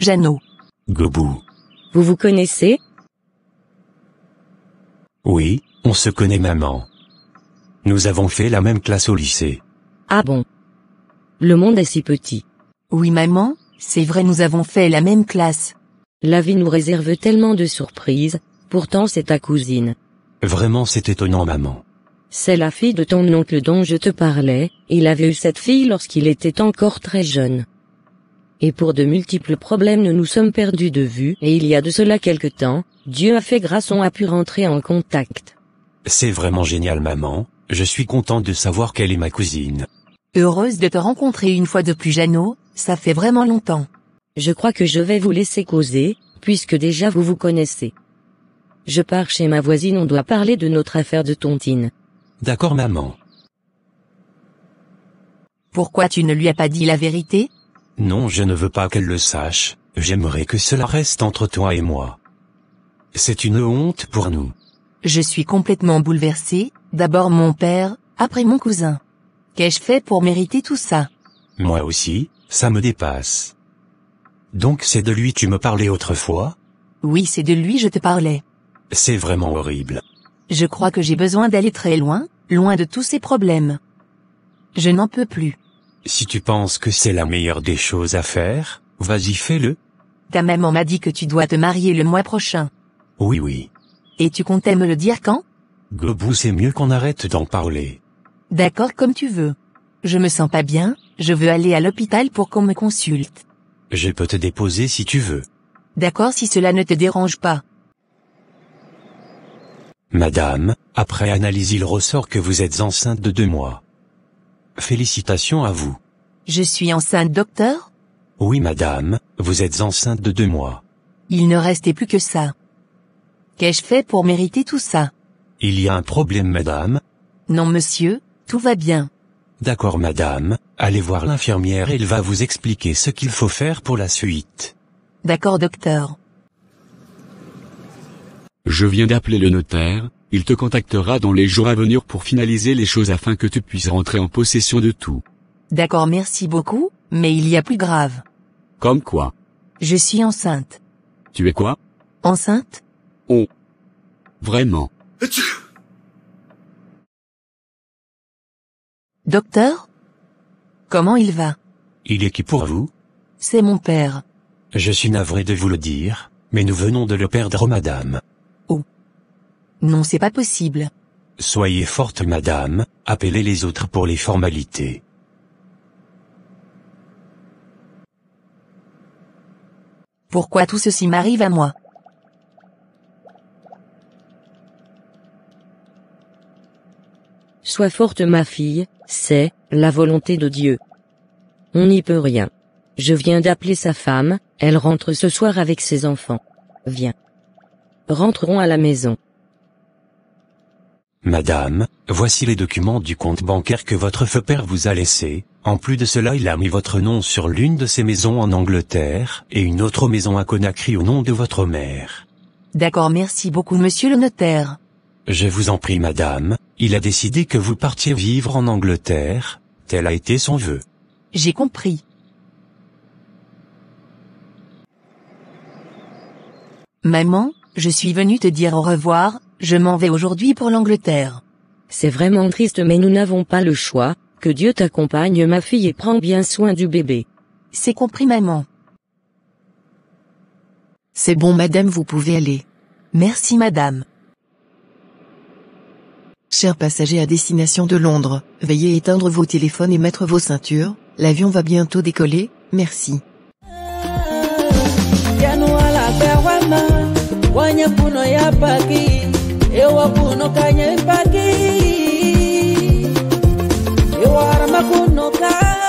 Jeannot. Gobou. Vous vous connaissez? Oui, on se connaît maman. Nous avons fait la même classe au lycée. Ah bon Le monde est si petit. Oui maman, c'est vrai nous avons fait la même classe. La vie nous réserve tellement de surprises, pourtant c'est ta cousine. Vraiment c'est étonnant maman. C'est la fille de ton oncle dont je te parlais, il avait eu cette fille lorsqu'il était encore très jeune. Et pour de multiples problèmes nous nous sommes perdus de vue, et il y a de cela quelque temps, Dieu a fait grâce on a pu rentrer en contact. C'est vraiment génial maman, je suis contente de savoir qu'elle est ma cousine. Heureuse de te rencontrer une fois de plus Jeannot, ça fait vraiment longtemps. Je crois que je vais vous laisser causer, puisque déjà vous vous connaissez. Je pars chez ma voisine on doit parler de notre affaire de tontine. D'accord maman. Pourquoi tu ne lui as pas dit la vérité? Non je ne veux pas qu'elle le sache, j'aimerais que cela reste entre toi et moi. C'est une honte pour nous. Je suis complètement bouleversée, d'abord mon père, après mon cousin. Qu'ai-je fait pour mériter tout ça? Moi aussi, ça me dépasse. Donc c'est de lui tu me parlais autrefois? Oui c'est de lui je te parlais. C'est vraiment horrible. Je crois que j'ai besoin d'aller très loin, loin de tous ces problèmes. Je n'en peux plus. Si tu penses que c'est la meilleure des choses à faire, vas-y fais-le. Ta maman m'a dit que tu dois te marier le mois prochain. Oui oui. Et tu comptais me le dire quand? Gobou c'est mieux qu'on arrête d'en parler. D'accord comme tu veux. Je me sens pas bien, je veux aller à l'hôpital pour qu'on me consulte. Je peux te déposer si tu veux. D'accord si cela ne te dérange pas. Madame, après analyse il ressort que vous êtes enceinte de deux mois. Félicitations à vous. Je suis enceinte docteur Oui madame, vous êtes enceinte de deux mois. Il ne restait plus que ça. Qu'ai-je fait pour mériter tout ça? Il y a un problème madame Non monsieur, tout va bien. D'accord madame, allez voir l'infirmière elle va vous expliquer ce qu'il faut faire pour la suite. D'accord docteur. Je viens d'appeler le notaire, il te contactera dans les jours à venir pour finaliser les choses afin que tu puisses rentrer en possession de tout. D'accord merci beaucoup, mais il y a plus grave. Comme quoi? Je suis enceinte. Tu es quoi? Enceinte? Oh. Vraiment Docteur? Comment il va? Il est qui pour vous? C'est mon père. Je suis navré de vous le dire, mais nous venons de le perdre madame. Non c'est pas possible. Soyez forte madame, appelez les autres pour les formalités. Pourquoi tout ceci m'arrive à moi? Sois forte ma fille, c'est, la volonté de Dieu. On n'y peut rien. Je viens d'appeler sa femme, elle rentre ce soir avec ses enfants. Viens. Rentrons à la maison. Madame, voici les documents du compte bancaire que votre feu père vous a laissé. En plus de cela, il a mis votre nom sur l'une de ses maisons en Angleterre, et une autre maison à Conakry au nom de votre mère. D'accord merci beaucoup monsieur le notaire. Je vous en prie madame, il a décidé que vous partiez vivre en Angleterre, tel a été son vœu. J'ai compris. Maman, je suis venue te dire au revoir, je m'en vais aujourd'hui pour l'Angleterre. C'est vraiment triste mais nous n'avons pas le choix, que Dieu t'accompagne ma fille et prends bien soin du bébé. C'est compris maman. C'est bon madame vous pouvez aller. Merci madame. Chers passagers à destination de Londres, veuillez éteindre vos téléphones et mettre vos ceintures, l'avion va bientôt décoller, merci. kuno ewa kuno kanye paki ewa rama kuno ka